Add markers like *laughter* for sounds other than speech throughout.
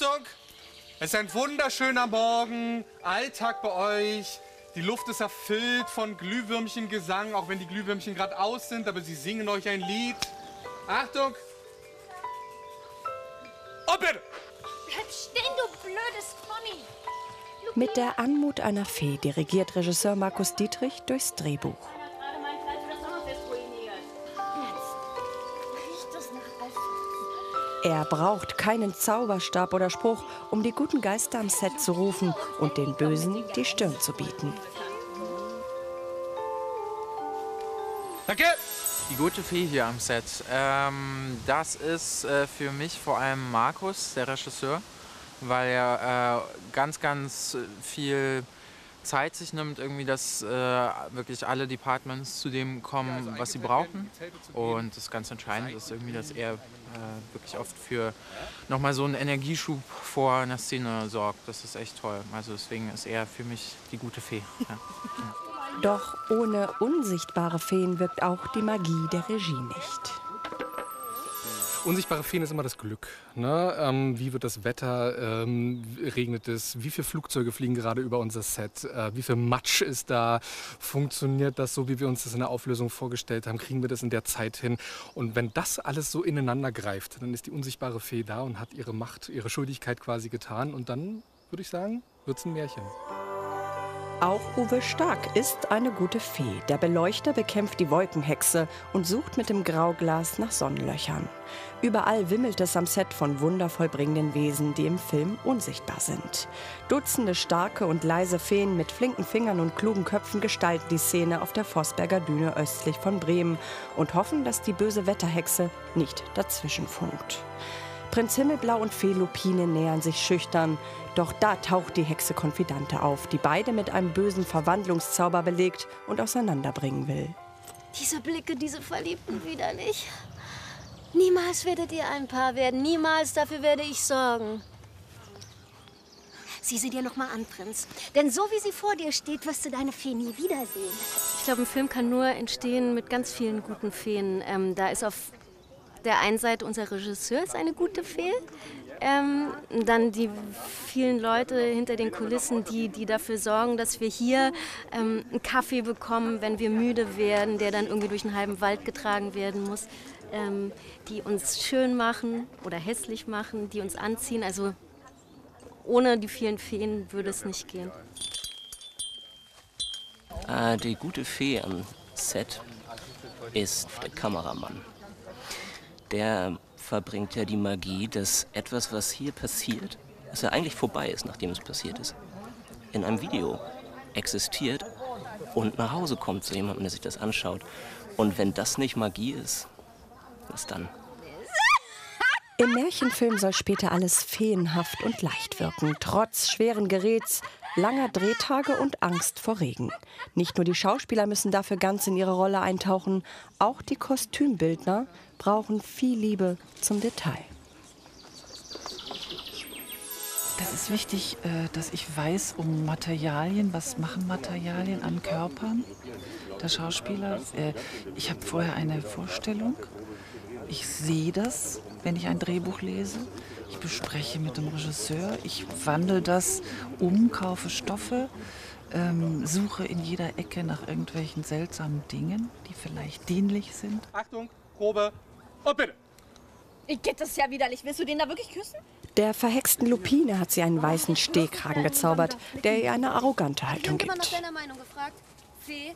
Achtung! Es ist ein wunderschöner Morgen, Alltag bei euch. Die Luft ist erfüllt von Glühwürmchengesang, auch wenn die Glühwürmchen gerade aus sind, aber sie singen euch ein Lied. Achtung! Und bitte! Bleib stehen, du blödes Pony! Mit der Anmut einer Fee dirigiert Regisseur Markus Dietrich durchs Drehbuch. Er braucht keinen Zauberstab oder Spruch, um die guten Geister am Set zu rufen und den Bösen die Stirn zu bieten. Danke! Die gute Fee hier am Set, ähm, das ist äh, für mich vor allem Markus, der Regisseur, weil er äh, ganz, ganz viel Zeit sich nimmt, irgendwie, dass äh, wirklich alle Departments zu dem kommen, was sie brauchen. Und das ganz entscheidend ist irgendwie, dass er äh, wirklich oft für nochmal so einen Energieschub vor einer Szene sorgt. Das ist echt toll. Also deswegen ist er für mich die gute Fee. Ja. Doch ohne unsichtbare Feen wirkt auch die Magie der Regie nicht. Unsichtbare Feen ist immer das Glück. Ne? Ähm, wie wird das Wetter? Ähm, regnet es? Wie viele Flugzeuge fliegen gerade über unser Set? Äh, wie viel Matsch ist da? Funktioniert das so, wie wir uns das in der Auflösung vorgestellt haben? Kriegen wir das in der Zeit hin? Und wenn das alles so ineinander greift, dann ist die unsichtbare Fee da und hat ihre Macht, ihre Schuldigkeit quasi getan. Und dann, würde ich sagen, wird es ein Märchen. Auch Uwe Stark ist eine gute Fee. Der Beleuchter bekämpft die Wolkenhexe und sucht mit dem Grauglas nach Sonnenlöchern. Überall wimmelt es am Set von wundervoll bringenden Wesen, die im Film unsichtbar sind. Dutzende starke und leise Feen mit flinken Fingern und klugen Köpfen gestalten die Szene auf der Vossberger Düne östlich von Bremen und hoffen, dass die böse Wetterhexe nicht dazwischenfunkt. Prinz Himmelblau und Fee Lupine nähern sich schüchtern. Doch da taucht die Hexe Konfidante auf, die beide mit einem bösen Verwandlungszauber belegt und auseinanderbringen will. Diese Blicke, diese Verliebten widerlich. Niemals werdet ihr ein Paar werden. Niemals dafür werde ich sorgen. Sieh sie dir noch mal an, Prinz. Denn so wie sie vor dir steht, wirst du deine Fee nie wiedersehen. Ich glaube, ein Film kann nur entstehen mit ganz vielen guten Feen. Ähm, da ist auf der einen Seite unser Regisseur ist eine gute Fee, ähm, dann die vielen Leute hinter den Kulissen, die, die dafür sorgen, dass wir hier ähm, einen Kaffee bekommen, wenn wir müde werden, der dann irgendwie durch einen halben Wald getragen werden muss, ähm, die uns schön machen oder hässlich machen, die uns anziehen. Also ohne die vielen Feen würde es nicht gehen. Äh, die gute Fee am Set ist der Kameramann der verbringt ja die Magie, dass etwas, was hier passiert, dass er eigentlich vorbei ist, nachdem es passiert ist, in einem Video existiert und nach Hause kommt zu jemandem, der sich das anschaut. Und wenn das nicht Magie ist, was dann? Im Märchenfilm soll später alles feenhaft und leicht wirken, trotz schweren Geräts, langer Drehtage und Angst vor Regen. Nicht nur die Schauspieler müssen dafür ganz in ihre Rolle eintauchen, auch die Kostümbildner brauchen viel Liebe zum Detail. Das ist wichtig, äh, dass ich weiß um Materialien, was machen Materialien an Körpern der Schauspieler. Äh, ich habe vorher eine Vorstellung. Ich sehe das, wenn ich ein Drehbuch lese. Ich bespreche mit dem Regisseur. Ich wandle das um, kaufe Stoffe, ähm, suche in jeder Ecke nach irgendwelchen seltsamen Dingen, die vielleicht dienlich sind. Achtung, Probe, und bitte. Igitt, das ist ja widerlich. Willst du den da wirklich küssen? Der verhexten Lupine hat sie einen weißen Stehkragen gezaubert, der ihr eine arrogante Haltung Ich habe nach gibt. deiner Meinung gefragt. Fee?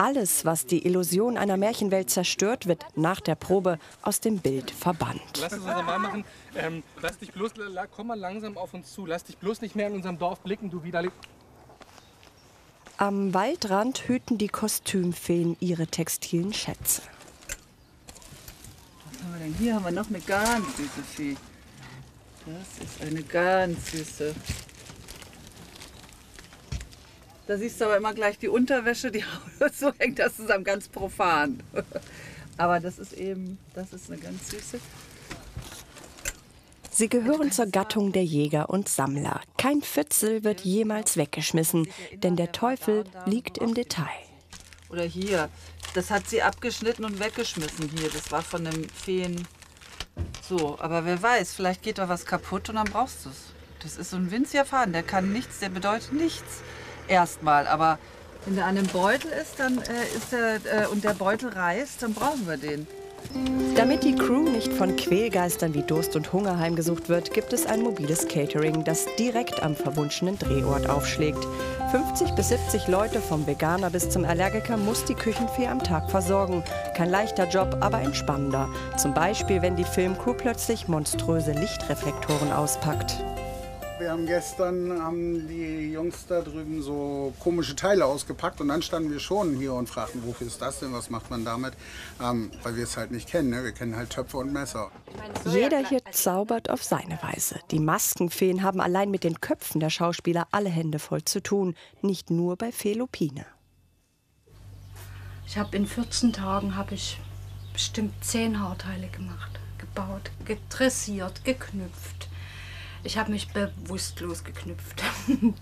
Alles, was die Illusion einer Märchenwelt zerstört, wird nach der Probe aus dem Bild verbannt. Lass es uns normal machen. Ähm, lass dich bloß, komm mal langsam auf uns zu. Lass dich bloß nicht mehr in unserem Dorf blicken, du widerlich. Am Waldrand hüten die Kostümfeen ihre textilen Schätze. Was haben wir denn? Hier haben wir noch eine ganz süße Fee. Das ist eine ganz süße. Da siehst du aber immer gleich die Unterwäsche, die *laughs* so hängt das zusammen, ganz profan. *laughs* Aber das ist eben, das ist eine ganz süße. Sie gehören zur Gattung der Jäger und Sammler. Kein Pfützel wird jemals weggeschmissen, denn der Teufel liegt im Detail. Oder hier, das hat sie abgeschnitten und weggeschmissen hier. Das war von einem Feen, So, aber wer weiß, vielleicht geht da was kaputt und dann brauchst du es. Das ist so ein winziger Faden, der kann nichts, der bedeutet nichts. Erstmal, aber wenn der an einem Beutel ist, dann äh, ist der, äh, und der Beutel reißt, dann brauchen wir den. Damit die Crew nicht von Quälgeistern wie Durst und Hunger heimgesucht wird, gibt es ein mobiles Catering, das direkt am verwunschenen Drehort aufschlägt. 50 bis 70 Leute, vom Veganer bis zum Allergiker, muss die Küchenfee am Tag versorgen. Kein leichter Job, aber ein spannender. Zum Beispiel, wenn die Filmcrew plötzlich monströse Lichtreflektoren auspackt. Wir haben gestern haben die Jungs da drüben so komische Teile ausgepackt und dann standen wir schon hier und fragten, wofür ist das denn, was macht man damit? Ähm, weil wir es halt nicht kennen. Ne? Wir kennen halt Töpfe und Messer. Jeder hier zaubert auf seine Weise. Die Maskenfeen haben allein mit den Köpfen der Schauspieler alle Hände voll zu tun, nicht nur bei Fee Lupine. Ich habe in 14 Tagen habe ich bestimmt zehn Haarteile gemacht, gebaut, gedressiert, geknüpft. Ich habe mich bewusstlos geknüpft. *laughs*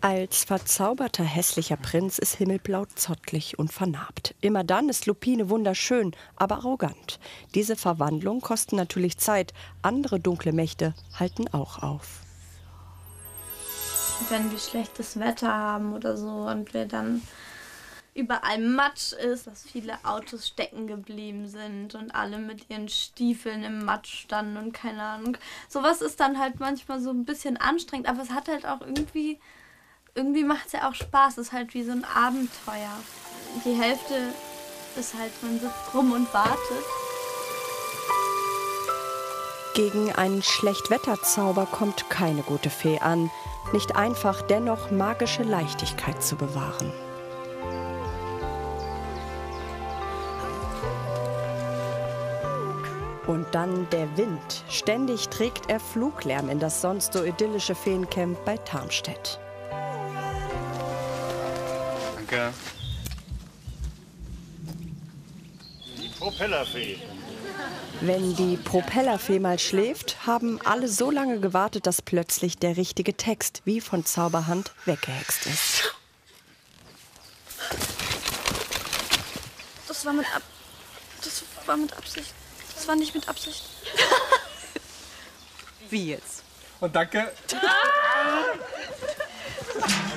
Als verzauberter hässlicher Prinz ist Himmelblau zottlig und vernarbt. Immer dann ist Lupine wunderschön, aber arrogant. Diese Verwandlung kostet natürlich Zeit. Andere dunkle Mächte halten auch auf. Wenn wir schlechtes Wetter haben oder so und wir dann überall Matsch ist, dass viele Autos stecken geblieben sind und alle mit ihren Stiefeln im Matsch standen und keine Ahnung. Sowas ist dann halt manchmal so ein bisschen anstrengend, aber es hat halt auch irgendwie, irgendwie macht es ja auch Spaß. Es ist halt wie so ein Abenteuer. Die Hälfte ist halt, man sitzt rum und wartet. Gegen einen Schlechtwetterzauber kommt keine gute Fee an. Nicht einfach, dennoch magische Leichtigkeit zu bewahren. Und dann der Wind. Ständig trägt er Fluglärm in das sonst so idyllische Feencamp bei Tarmstedt. Danke. Die Propellerfee. Wenn die Propellerfee mal schläft, haben alle so lange gewartet, dass plötzlich der richtige Text wie von Zauberhand weggehext ist. Das war mit, Ab das war mit Absicht. Das war nicht mit Absicht. *laughs* Wie jetzt? Und danke. *laughs*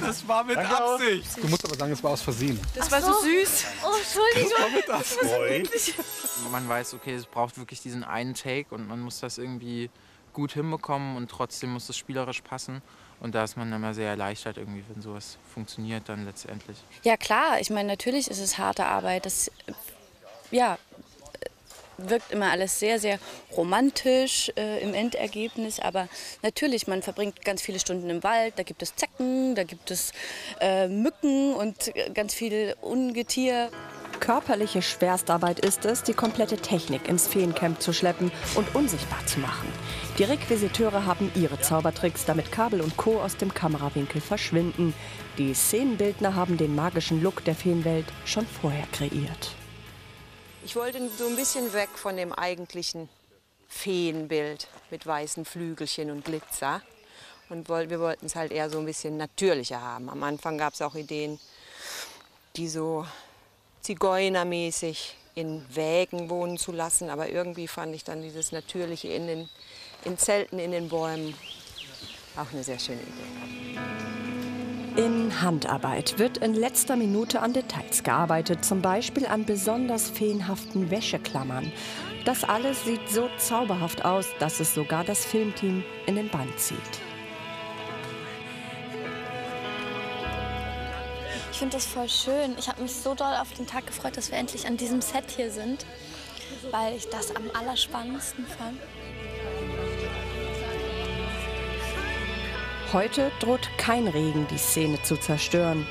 Das war mit Danke auch. Absicht. Du musst aber sagen, es war aus Versehen. Das war so süß. Oh, Entschuldigung. Das war mit Man weiß, okay, es braucht wirklich diesen einen Take und man muss das irgendwie gut hinbekommen und trotzdem muss es spielerisch passen. Und da ist man immer sehr erleichtert, irgendwie, wenn sowas funktioniert dann letztendlich. Ja klar, ich meine, natürlich ist es harte Arbeit. Das, ja, wirkt immer alles sehr, sehr romantisch äh, im Endergebnis. Aber natürlich, man verbringt ganz viele Stunden im Wald. Da gibt es Zecken, da gibt es äh, Mücken und äh, ganz viel Ungetier. Körperliche Schwerstarbeit ist es, die komplette Technik ins Feencamp zu schleppen und unsichtbar zu machen. Die Requisiteure haben ihre Zaubertricks, damit Kabel und Co. aus dem Kamerawinkel verschwinden. Die Szenenbildner haben den magischen Look der Feenwelt schon vorher kreiert. Ich wollte so ein bisschen weg von dem eigentlichen Feenbild mit weißen Flügelchen und Glitzer. Und wir wollten es halt eher so ein bisschen natürlicher haben. Am Anfang gab es auch Ideen, die so zigeunermäßig in Wägen wohnen zu lassen. Aber irgendwie fand ich dann dieses Natürliche in den in Zelten, in den Bäumen auch eine sehr schöne Idee. In Handarbeit wird in letzter Minute an Details gearbeitet, zum Beispiel an besonders feenhaften Wäscheklammern. Das alles sieht so zauberhaft aus, dass es sogar das Filmteam in den Bann zieht. Ich finde das voll schön. Ich habe mich so doll auf den Tag gefreut, dass wir endlich an diesem Set hier sind, weil ich das am allerspannendsten fand. Heute droht kein Regen, die Szene zu zerstören.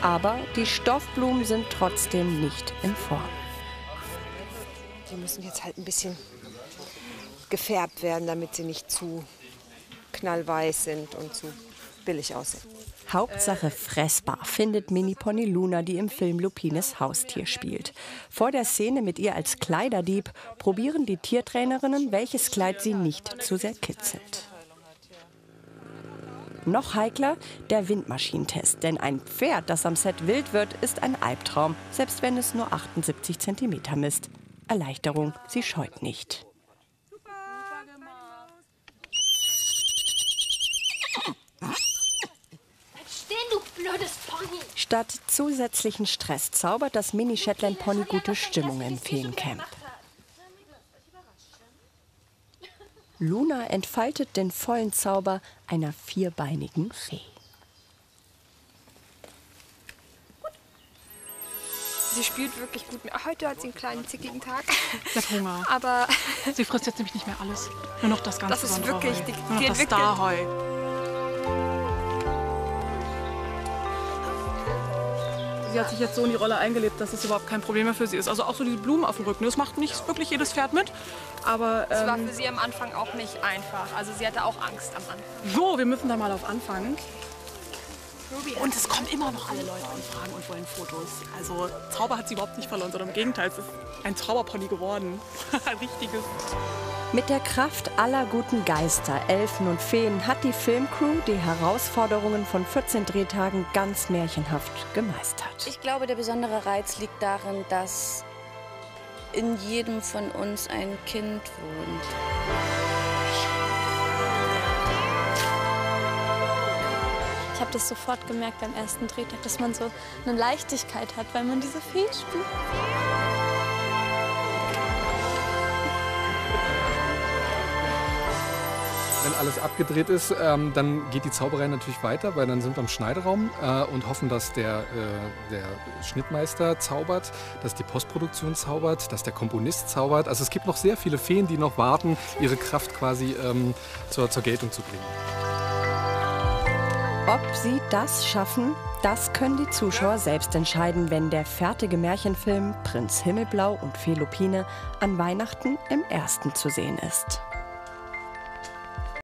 Aber die Stoffblumen sind trotzdem nicht in Form. Die müssen jetzt halt ein bisschen gefärbt werden, damit sie nicht zu knallweiß sind und zu billig aussehen. Hauptsache fressbar, findet Mini-Pony Luna, die im Film Lupines Haustier spielt. Vor der Szene mit ihr als Kleiderdieb probieren die Tiertrainerinnen, welches Kleid sie nicht zu sehr kitzelt. Noch heikler der Windmaschinentest, denn ein Pferd, das am Set wild wird, ist ein Albtraum, selbst wenn es nur 78 cm misst. Erleichterung, sie scheut nicht. Stehen, du blödes Pony! Statt zusätzlichen Stress zaubert das Mini-Shetland-Pony gute Stimmung im Feencamp. Luna entfaltet den vollen Zauber einer vierbeinigen Fee. Sie spielt wirklich gut. Heute hat sie einen kleinen zickigen Tag. Sie hat Hunger. Aber Sie frisst jetzt nämlich nicht mehr alles. Nur noch das ganz Das ist wirklich Heu. die- Nur noch das entwickelt- Starheu. Sie hat sich jetzt so in die Rolle eingelebt, dass es überhaupt kein Problem mehr für sie ist. Also auch so diese Blumen auf dem Rücken. Das macht nicht wirklich jedes Pferd mit. Aber es war ähm, für sie am Anfang auch nicht einfach. Also sie hatte auch Angst am Anfang. so, wir müssen da mal auf anfangen. Und es kommen immer noch alle Leute und fragen und wollen Fotos. Also Zauber hat sie überhaupt nicht verloren, sondern im Gegenteil, es ist ein Zauberpony geworden. *laughs* ein richtiges. Mit der Kraft aller guten Geister, Elfen und Feen hat die Filmcrew die Herausforderungen von 14 Drehtagen ganz märchenhaft gemeistert. Ich glaube, der besondere Reiz liegt darin, dass in jedem von uns ein Kind wohnt. Ich habe das sofort gemerkt beim ersten Drehtag, dass man so eine Leichtigkeit hat, weil man diese Fee spielt. Wenn alles abgedreht ist, ähm, dann geht die Zauberei natürlich weiter, weil dann sind wir im Schneideraum äh, und hoffen, dass der, äh, der Schnittmeister zaubert, dass die Postproduktion zaubert, dass der Komponist zaubert. Also es gibt noch sehr viele Feen, die noch warten, ihre Kraft quasi ähm, zur, zur Geltung zu bringen. Ob sie das schaffen, das können die Zuschauer selbst entscheiden, wenn der fertige Märchenfilm Prinz Himmelblau und Fee an Weihnachten im ersten zu sehen ist.